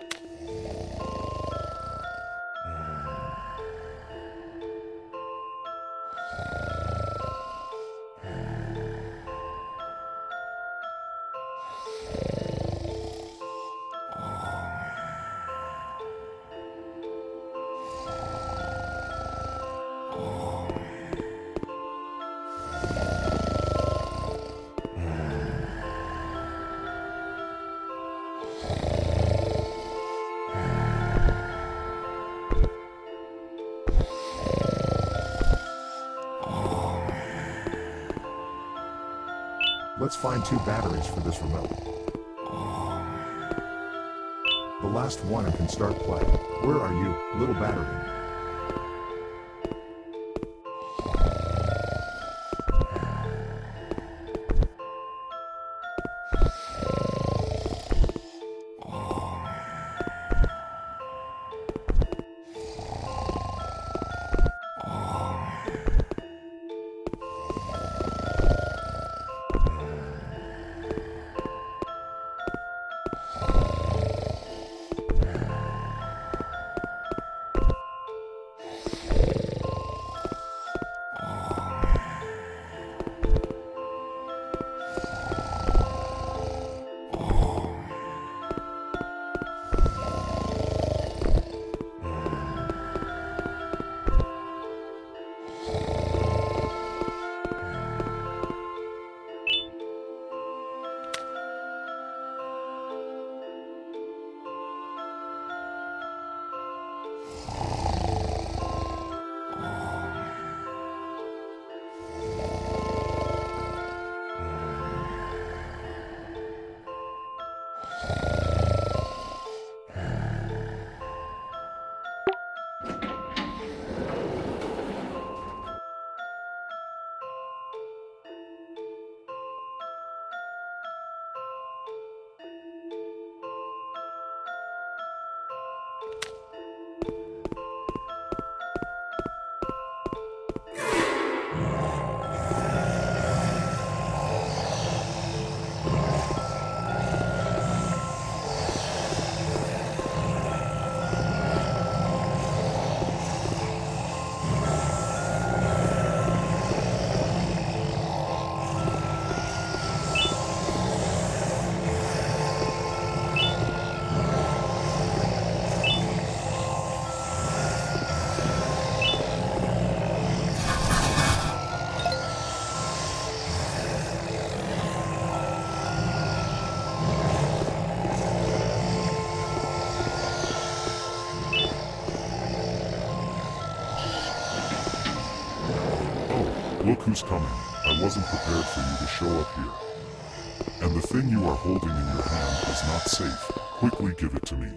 Let's find two batteries for this remote. The last one can start play. Where are you, little battery? Look who's coming. I wasn't prepared for you to show up here. And the thing you are holding in your hand is not safe. Quickly give it to me.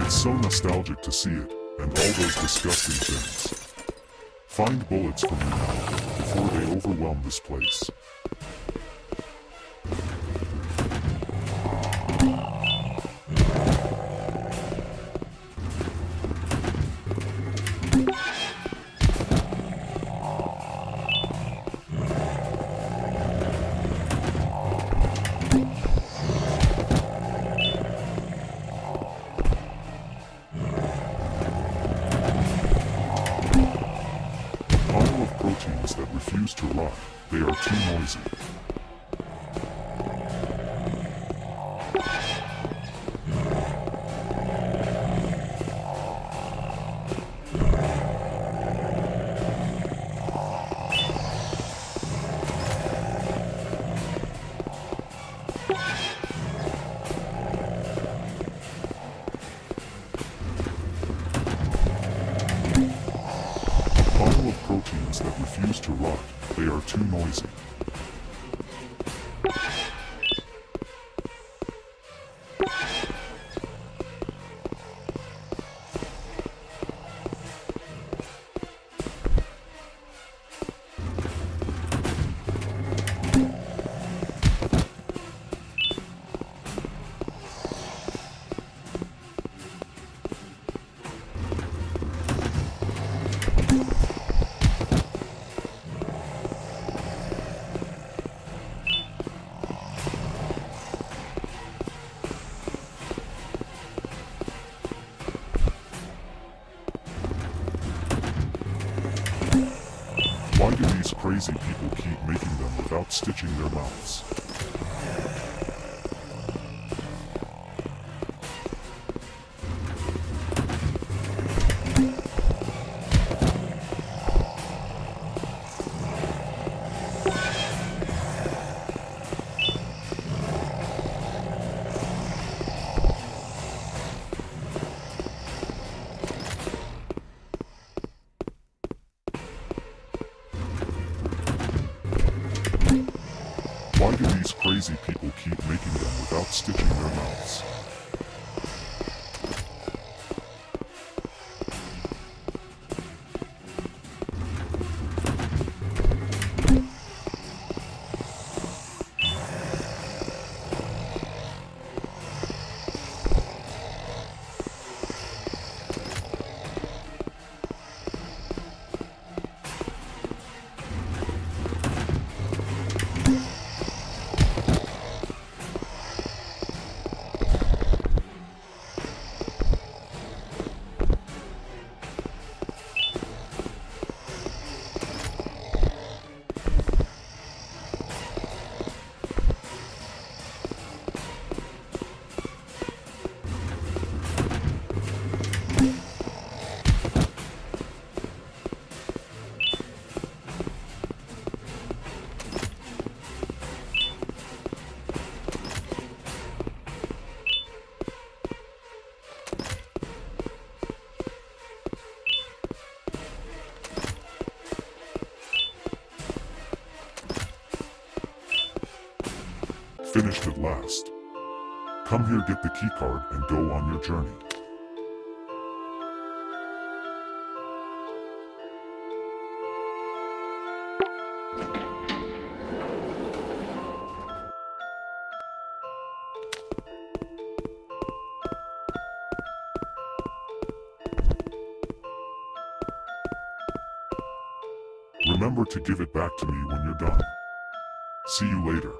It's so nostalgic to see it, and all those disgusting things. Find bullets for me now, before they overwhelm this place. Refuse to rot. They are too noisy. Are too noisy. Why do these crazy people keep making them without stitching their mouths? Last. Come here, get the keycard, and go on your journey. Remember to give it back to me when you're done. See you later.